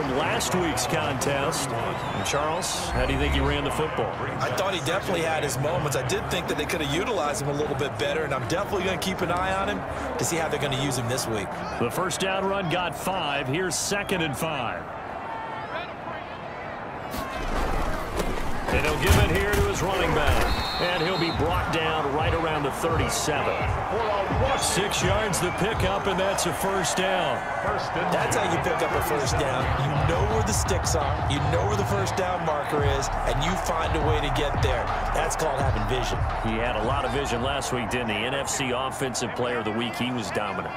from last week's contest. And Charles, how do you think he ran the football? I thought he definitely had his moments. I did think that they could have utilized him a little bit better, and I'm definitely going to keep an eye on him to see how they're going to use him this week. The first down run got five. Here's second and five. And he'll give it here to his running back. And he'll be brought down right around the 37. Six yards the pickup, and that's a first down. That's how you pick up a first down. You know where the sticks are. You know where the first down marker is, and you find a way to get there. That's called having vision. He had a lot of vision last week, didn't he? NFC Offensive Player of the Week. He was dominant.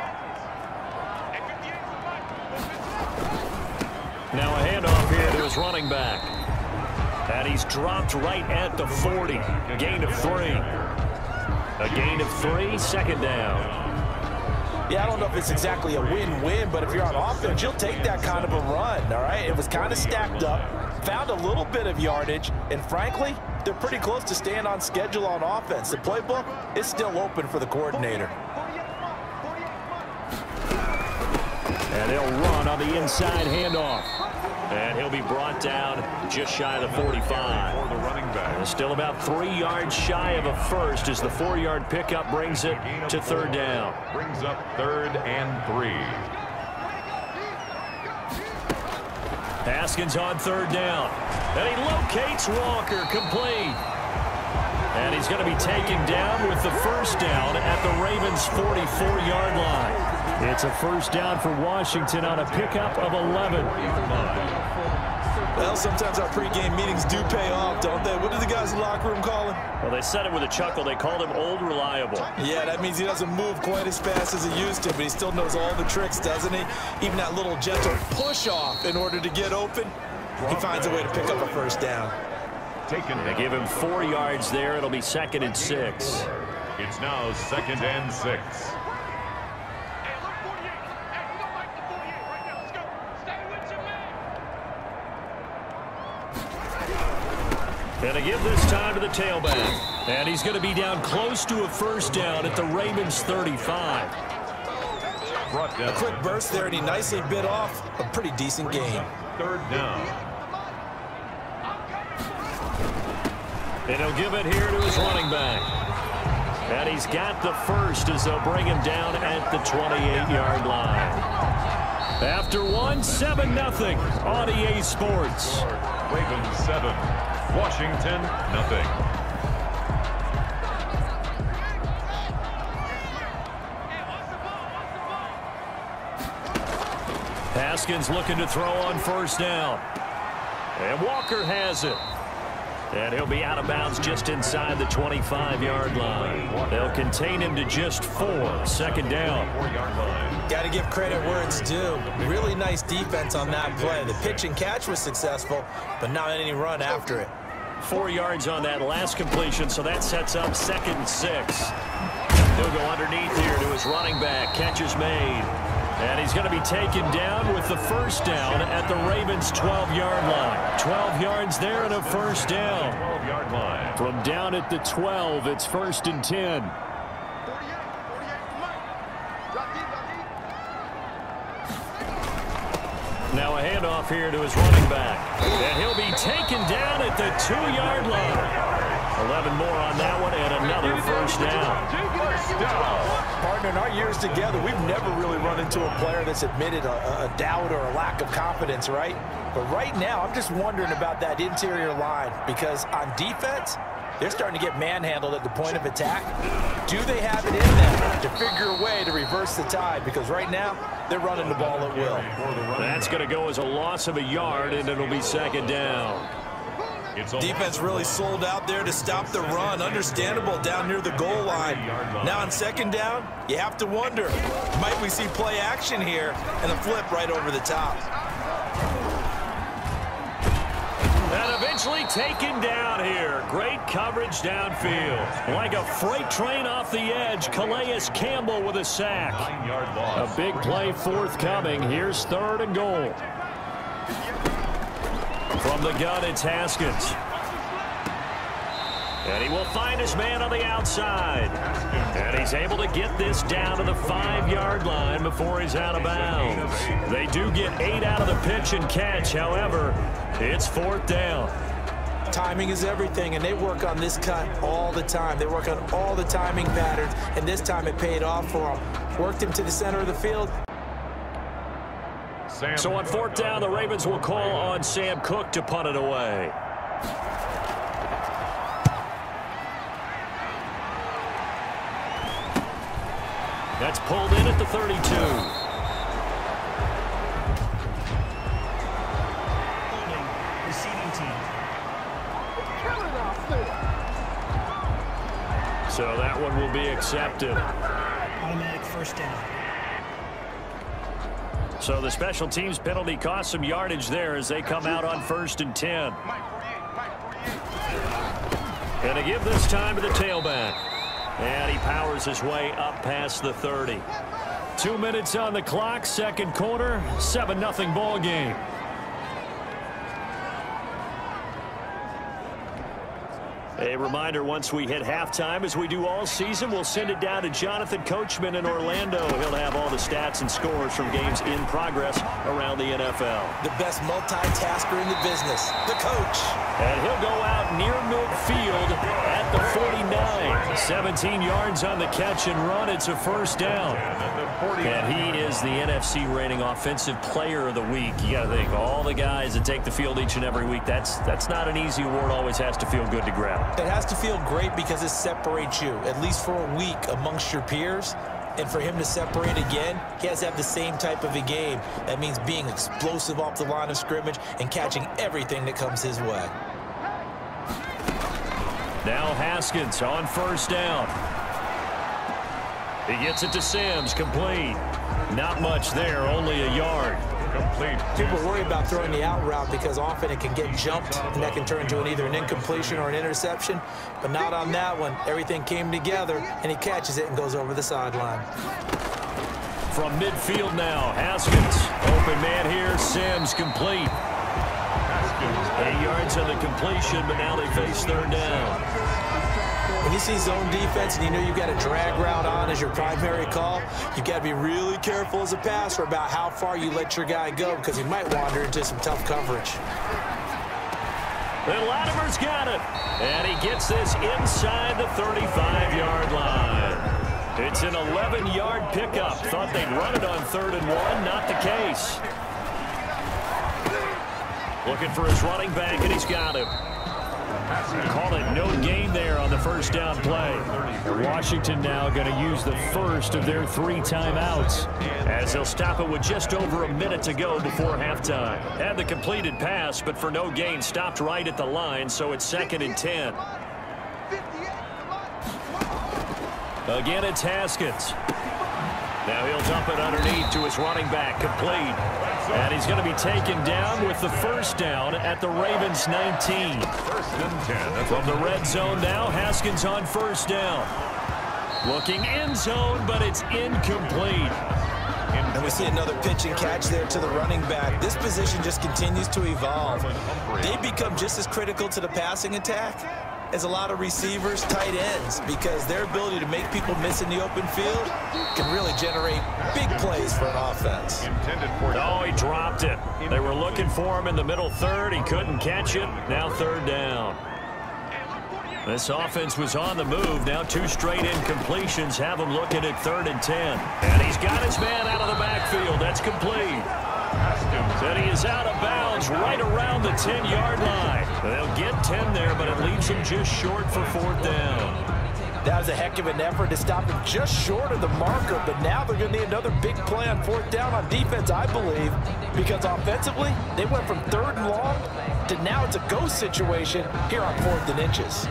Now a handoff here to his running back. And he's dropped right at the 40. Gain of three. A gain of three, second down. Yeah, I don't know if it's exactly a win-win, but if you're on offense, you'll take that kind of a run, all right? It was kind of stacked up, found a little bit of yardage, and frankly, they're pretty close to staying on schedule on offense. The playbook is still open for the coordinator. And they'll run on the inside handoff. And he'll be brought down just shy of the 45. For the running back. And still about three yards shy of a first as the four-yard pickup brings it to third down. Brings up third and three. Haskins on third down. And he locates Walker complete. And he's going to be taken down with the first down at the Ravens' 44-yard line. It's a first down for Washington on a pickup of 11. Well, sometimes our pregame meetings do pay off, don't they? What did the guys in the locker room call him? Well, they said it with a chuckle. They called him Old Reliable. Yeah, that means he doesn't move quite as fast as he used to, but he still knows all the tricks, doesn't he? Even that little gentle push-off in order to get open, he finds a way to pick up a first down. They give him four yards there. It'll be second and six. It's now second and six. And to give this time to the tailback. And he's going to be down close to a first down at the Ravens 35. A quick burst there, and he nicely bit off a pretty decent game. Third down. And he'll give it here to his running back. And he's got the first as they'll bring him down at the 28-yard line. After one, 7-0 on EA Sports. Ravens seven. Washington nothing. Haskins looking to throw on first down. And Walker has it. And he'll be out of bounds just inside the 25-yard line. They'll contain him to just four. Second down. Got to give credit where it's due. Really nice defense on that play. The pitch and catch was successful, but not any run after it. Four yards on that last completion, so that sets up second and six. He'll go underneath here to his running back. Catch is made. And he's going to be taken down with the first down at the Ravens' 12-yard line. 12 yards there and a first down. From down at the 12, it's first and 10. Now a handoff here to his running back. And he'll be taken down at the two-yard line. 11 more on that one and another first down. Partner, in our years together, we've never really run into a player that's admitted a, a doubt or a lack of confidence, right? But right now, I'm just wondering about that interior line because on defense, they're starting to get manhandled at the point of attack. Do they have it in them to figure a way to reverse the tide? Because right now, they're running the ball at will. For the running That's going to go as a loss of a yard, and it'll be second down. Defense really sold out there to stop the run. Understandable down near the goal line. Now on second down, you have to wonder, might we see play action here and a flip right over the top? Eventually taken down here. Great coverage downfield. Like a freight train off the edge, Calais Campbell with a sack. A big play forthcoming. Here's third and goal. From the gun, it's Haskins. And he will find his man on the outside. And he's able to get this down to the five-yard line before he's out of bounds. They do get eight out of the pitch and catch. However, it's fourth down. Timing is everything, and they work on this cut all the time. They work on all the timing patterns, and this time it paid off for them. Worked him to the center of the field. Sam So on fourth down, the Ravens will call on Sam Koch to punt it away. That's pulled in at the 32. Holding. Receiving team. So that one will be accepted. Automatic first down. So the special teams penalty cost some yardage there as they come out on first and 10. And to give this time to the tailback. And he powers his way up past the 30. Two minutes on the clock, second quarter, 7-0 ball game. A reminder, once we hit halftime, as we do all season, we'll send it down to Jonathan Coachman in Orlando. He'll have all the stats and scores from games in progress around the NFL. The best multitasker in the business, the coach. And he'll go out near midfield at the 49. 17 yards on the catch and run. It's a first down. And he is the NFC reigning offensive player of the week. You got to think, all the guys that take the field each and every week, that's, that's not an easy award. Always has to feel good to grab. It has to feel great because it separates you, at least for a week, amongst your peers. And for him to separate again, he has to have the same type of a game. That means being explosive off the line of scrimmage and catching everything that comes his way. Now Haskins on first down. He gets it to Sims, complete. Not much there, only a yard. Complete. People worry about throwing the out route because often it can get jumped and that can turn into an either an incompletion or an interception. But not on that one. Everything came together and he catches it and goes over the sideline. From midfield now, Haskins. Open man here, Sims complete. Eight yards on the completion, but now they face third down. When you see zone defense and you know you've got a drag route on as your primary call, you've got to be really careful as a passer about how far you let your guy go because he might wander into some tough coverage. And Latimer's got it. And he gets this inside the 35-yard line. It's an 11-yard pickup. Thought they'd run it on third and one. Not the case. Looking for his running back, and he's got him. Call it no gain there on the first down play. Washington now going to use the first of their three timeouts as they'll stop it with just over a minute to go before halftime. Had the completed pass, but for no gain, stopped right at the line, so it's second and 10. Again, it's Haskins. Now he'll dump it underneath to his running back, complete. And he's going to be taken down with the first down at the Ravens 19. First and 10. From the red zone now, Haskins on first down. Looking end zone, but it's incomplete. And we see another pitch and catch there to the running back. This position just continues to evolve. They become just as critical to the passing attack as a lot of receivers, tight ends, because their ability to make people miss in the open field can really generate big plays for an offense. intended for Oh, he dropped it. They were looking for him in the middle third. He couldn't catch it. Now third down. This offense was on the move. Now two straight incompletions have him looking at third and 10. And he's got his man out of the backfield. That's complete. And he is out of bounds right around the 10-yard line. They'll get 10 there, but it leaves him just short for fourth down. That was a heck of an effort to stop him just short of the marker, but now they're going to need another big play on fourth down on defense, I believe, because offensively, they went from third and long to now it's a go situation here on fourth and inches.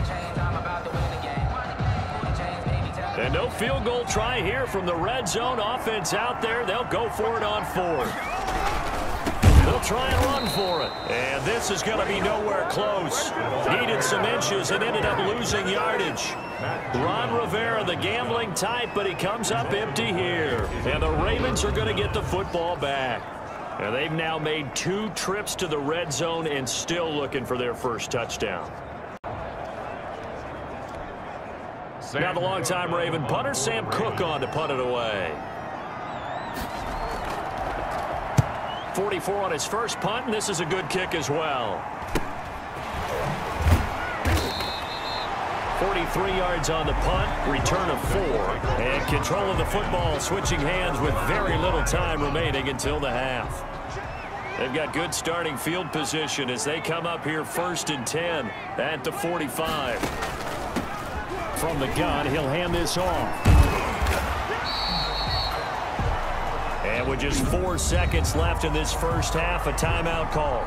And no field goal try here from the red zone offense out there. They'll go for it on fourth. Try and run for it. And this is going to be nowhere close. Needed some inches and ended up losing yardage. Ron Rivera, the gambling type, but he comes up empty here. And the Ravens are going to get the football back. And they've now made two trips to the red zone and still looking for their first touchdown. Now the longtime Raven punter, Sam Koch, on to punt it away. 44 on his first punt, and this is a good kick as well. 43 yards on the punt, return of four, and control of the football, switching hands with very little time remaining until the half. They've got good starting field position as they come up here first and 10 at the 45. From the gun, he'll hand this off. And with just four seconds left in this first half, a timeout call.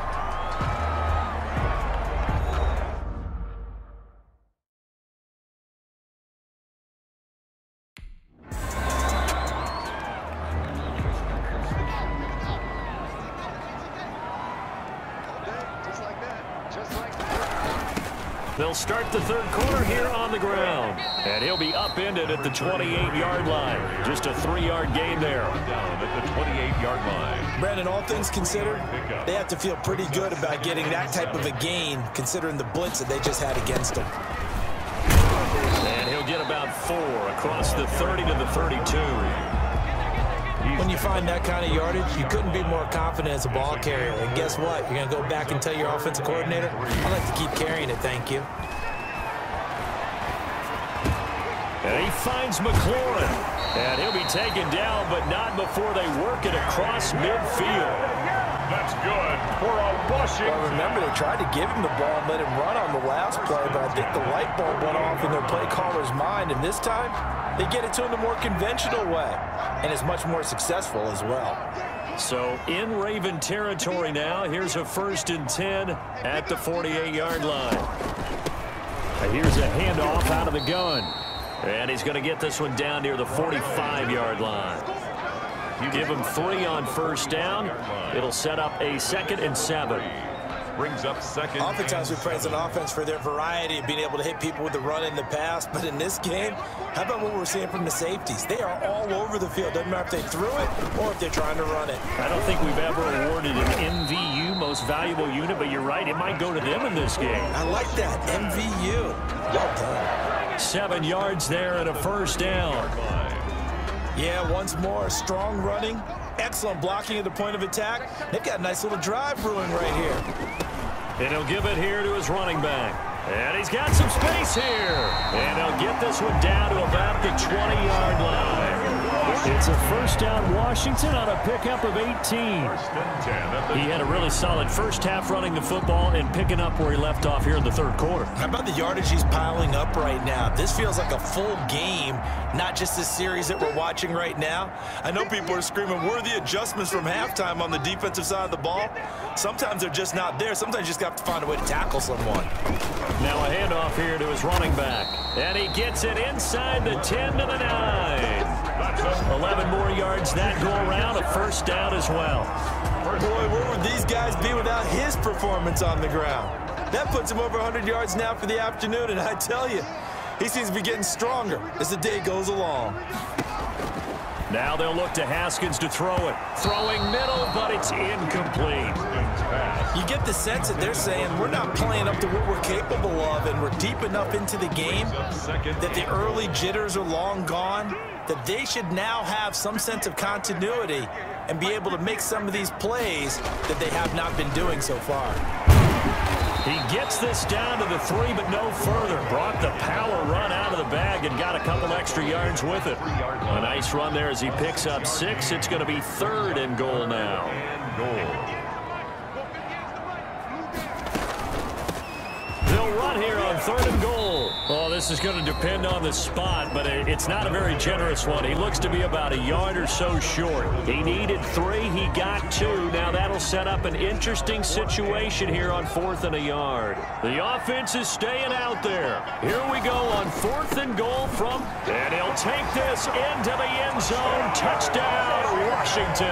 To feel pretty good about getting that type of a gain, considering the blitz that they just had against them. And he'll get about four across the 30 to the 32. When you find that kind of yardage, you couldn't be more confident as a ball carrier. And guess what? You're going to go back and tell your offensive coordinator, I'd like to keep carrying it, thank you. And he finds McLaurin. And he'll be taken down, but not before they work it across midfield. That's good for a Washington. Well, remember, they tried to give him the ball and let him run on the last play, but I think the light bulb went off in their play caller's mind, and this time they get it to him the more conventional way, and is much more successful as well. So in Raven territory now, here's a first and 10 at the 48-yard line. And here's a handoff out of the gun. And he's going to get this one down near the 45-yard line. You give him three on first down. It'll set up a second and seven. Brings up second. Oftentimes we praise an offense for their variety of being able to hit people with the run and the pass, but in this game, how about what we're seeing from the safeties? They are all over the field. Doesn't matter if they threw it or if they're trying to run it. I don't think we've ever awarded an MVU most valuable unit, but you're right, it might go to them in this game. I like that. MVU. Well done. Seven yards there and a first down. Yeah, once more, strong running, excellent blocking at the point of attack. They've got a nice little drive brewing right here. And he'll give it here to his running back. And he's got some space here. And he'll get this one down to about the 20-yard line. It's a first down Washington on a pickup of 18. First and 10 at the He had a really solid first half running the football and picking up where he left off here in the third quarter. How about the yardage he's piling up right now? This feels like a full game, not just this series that we're watching right now. I know people are screaming, where are the adjustments from halftime on the defensive side of the ball? Sometimes they're just not there. Sometimes you just have to find a way to tackle someone. Now a handoff here to his running back. And he gets it inside the 10 to the 9. 11 more yards that go around, a first down as well. Boy, where would these guys be without his performance on the ground? That puts him over 100 yards now for the afternoon, and I tell you, he seems to be getting stronger as the day goes along. Now they'll look to Haskins to throw it. Throwing middle, but it's incomplete. You get the sense that they're saying we're not playing up to what we're capable of, and we're deep enough into the game that the early jitters are long gone, that they should now have some sense of continuity and be able to make some of these plays that they have not been doing so far. He gets this down to the three, but no further. Brought the power run out of the bag and got a couple extra yards with it. A nice run there as he picks up six. It's going to be third and goal now. goal. They'll run here on third and goal. Oh, this is going to depend on the spot, but it's not a very generous one. He looks to be about a yard or so short. He needed three. He got two. Now that'll set up an interesting situation here on fourth and a yard. The offense is staying out there. Here we go on fourth and goal from, and he'll take this into the end zone. Touchdown, Washington.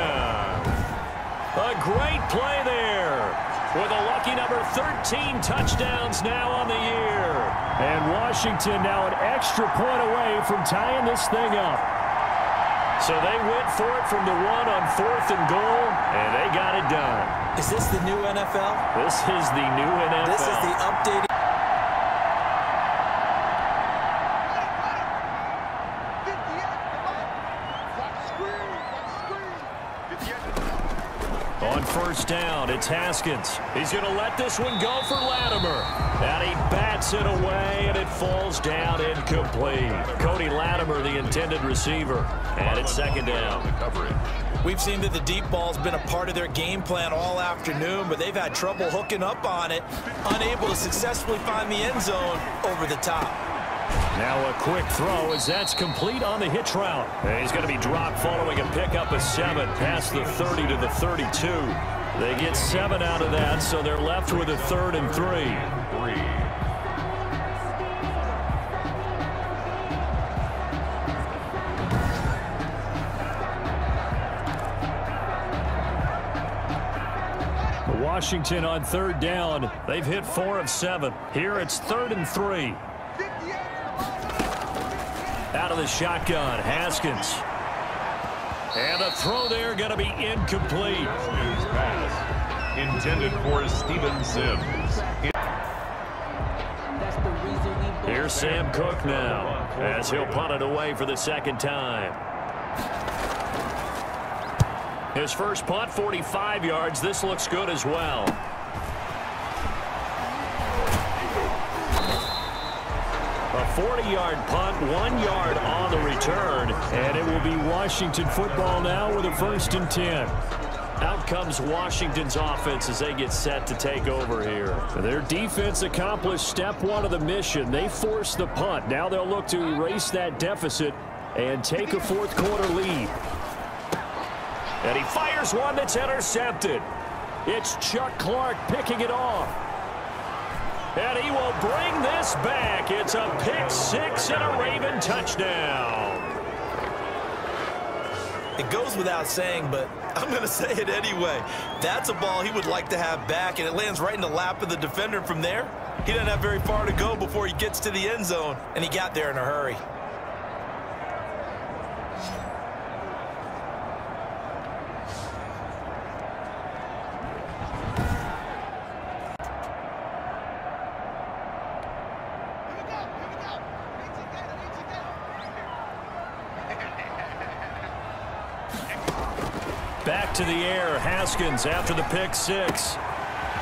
A great play there with a number 13 touchdowns now on the year. And Washington now an extra point away from tying this thing up. So they went for it from the one on fourth and goal, and they got it done. Is this the new NFL? This is the new NFL. This is the updated. It's Haskins. He's going to let this one go for Latimer. And he bats it away, and it falls down incomplete. Cody Latimer, the intended receiver. And it's second down. We've seen that the deep ball's been a part of their game plan all afternoon, but they've had trouble hooking up on it, unable to successfully find the end zone over the top. Now a quick throw as that's complete on the hitch route. And he's going to be dropped following a pickup of seven past the 30 to the 32. They get seven out of that, so they're left with a third and three. Washington on third down. They've hit four of seven. Here it's third and three. Out of the shotgun, Haskins. And the throw there going to be incomplete. Pass intended for Steven Sims. Here's Sam Koch now as he'll punt it away for the second time. His first punt, 45 yards. This looks good as well. 40-yard punt, one yard on the return, and it will be Washington football now with a first and 10. Out comes Washington's offense as they get set to take over here. Their defense accomplished step one of the mission. They forced the punt. Now they'll look to erase that deficit and take a fourth quarter lead. And he fires one that's intercepted. It's Chuck Clark picking it off. And he will bring this back. It's a pick six and a Raven touchdown. It goes without saying, but I'm going to say it anyway. That's a ball he would like to have back, and it lands right in the lap of the defender from there. He doesn't have very far to go before he gets to the end zone, and he got there in a hurry. Back to the air, Haskins after the pick six.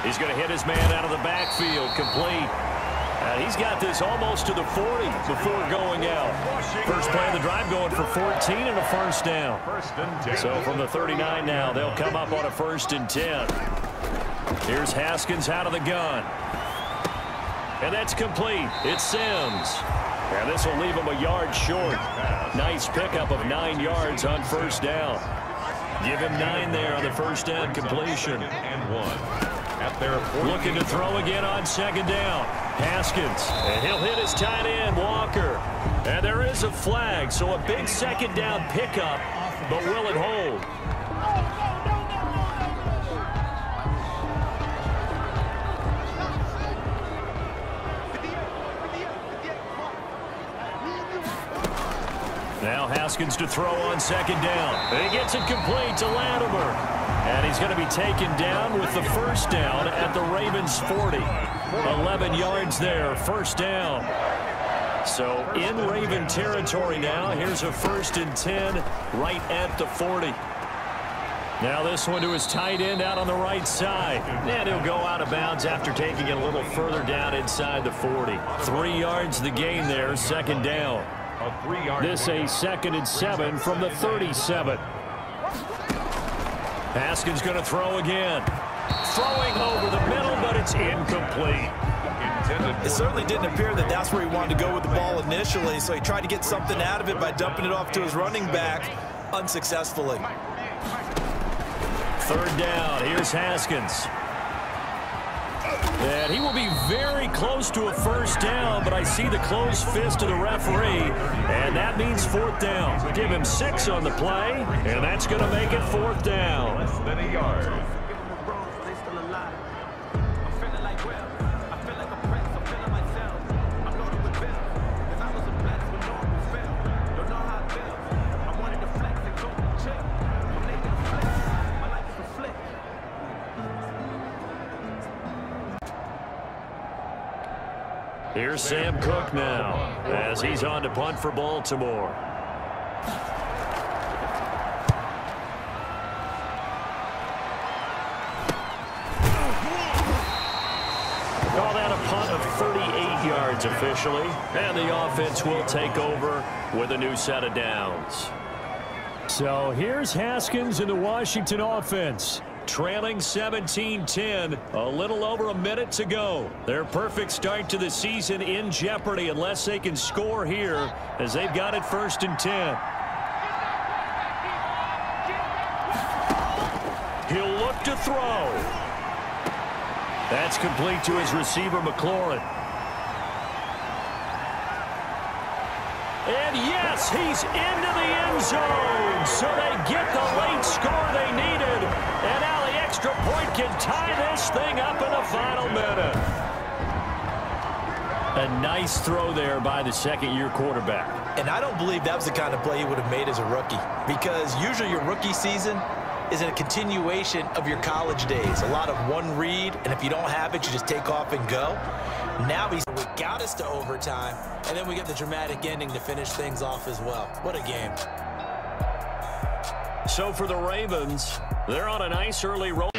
He's going to hit his man out of the backfield, complete. And he's got this almost to the 40 before going out. First play of the drive going for 14 and a first down. First and 10. So from the 39 now, they'll come up on a first and 10. Here's Haskins out of the gun. And that's complete. It's Sims. And this will leave him a yard short. Nice pickup of nine yards on first down. Give him nine there on the first down completion. and one. Looking to throw again on second down. Haskins. And he'll hit his tight end, Walker. And there is a flag, so a big second down pickup, but will it hold? Now Haskins to throw on second down. And he gets it complete to Latimer. And he's going to be taken down with the first down at the Ravens 40. 11 yards there, first down. So in Raven territory now, here's a first and 10 right at the 40. Now this one to his tight end out on the right side. And he'll go out of bounds after taking it a little further down inside the 40. Three yards the gain there, second down. A three-yard This a second and seven from the 37. Haskins going to throw again. Throwing over the middle, but it's incomplete. It certainly didn't appear that that's where he wanted to go with the ball initially, so he tried to get something out of it by dumping it off to his running back unsuccessfully. Third down. Here's Haskins. And he will be very close to a first down, but I see the closed fist of the referee, and that means fourth down. Give him six on the play, and that's going to make it fourth down. less than a yard. Here's Sam Koch now as he's on to punt for Baltimore. Call that a punt of 38 yards officially, and the offense will take over with a new set of downs. So here's Haskins in the Washington offense. Trailing 17-10, a little over a minute to go. Their perfect start to the season in jeopardy unless they can score here as they've got it first and 10. He'll look to throw. That's complete to his receiver, McLaurin. And yes, he's into the end zone. So they get the late score they needed. And point can tie this thing up in the final minute. A nice throw there by the second-year quarterback. And I don't believe that was the kind of play he would have made as a rookie. Because usually your rookie season is a continuation of your college days. A lot of one read, and if you don't have it, you just take off and go. Now he's got us to overtime, and then we get the dramatic ending to finish things off as well. What a game. So for the Ravens, they're on a nice early roll.